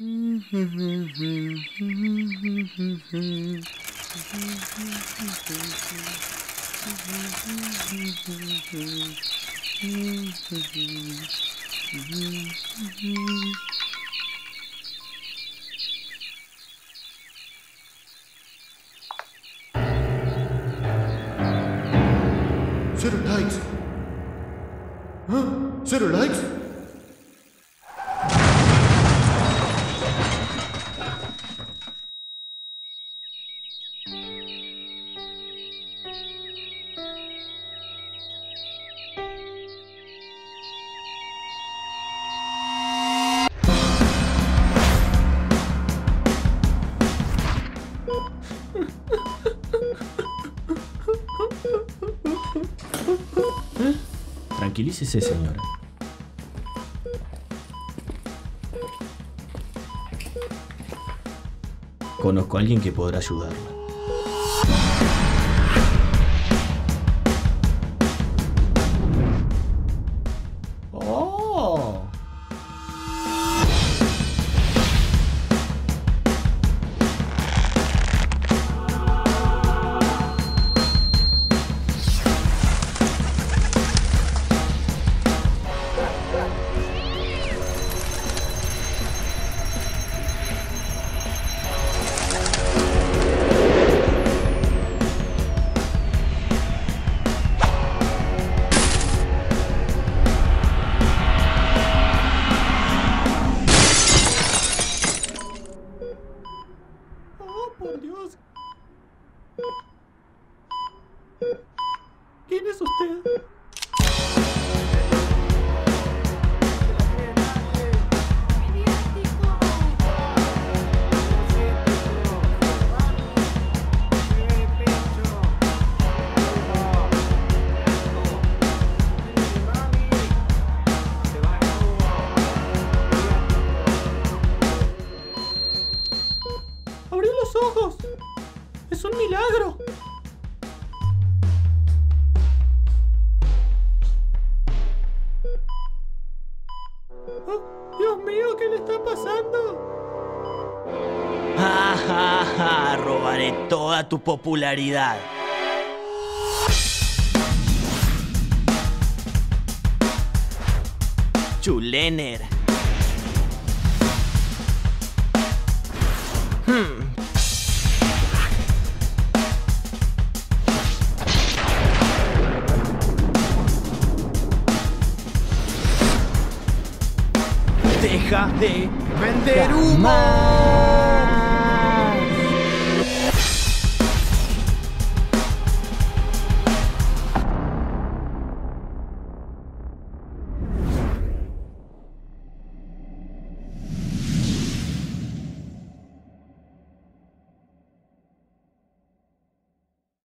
Set her lights. Huh? Set her lights? Tranquilícese, señora. Conozco a alguien que podrá ayudarla. Dios! ¿Quién es usted? ¡Es un milagro! ¡Oh, Dios mío, ¿qué le está pasando? ¡Ja, ja, ja! Robaré toda tu popularidad. Chulener. Hmm. Deja de vender humo.